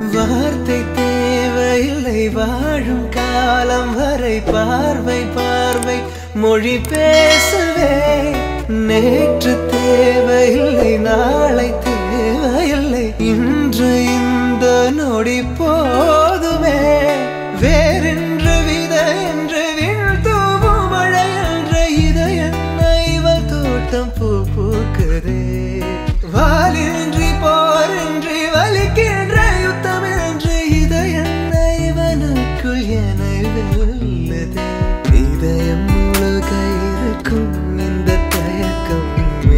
வார்த்தை தேவையில்லை வாழும் காலம் வரை பார்வை பார்வை மொழி பேசவே. நேற்று தேவையில்லை நாளை தேவையில்லை இன்று இந்த நொடி போதுமே. வேறென்று வித என்று வீழ்த்தூவும் மழை என்ற இதயம் இவள் தோட்டம் பூ பூக்குதே. இவனுக்குள் இதயம் முழுக இருக்கும் இந்த தயக்கம்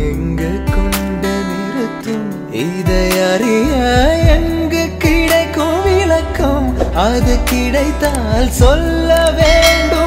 எங்கு கொண்டு நிறுத்தும்? இதை அறிய எங்கு கிடைக்கும் விளக்கம்? அது கிடைத்தால் சொல்ல வேண்டும்.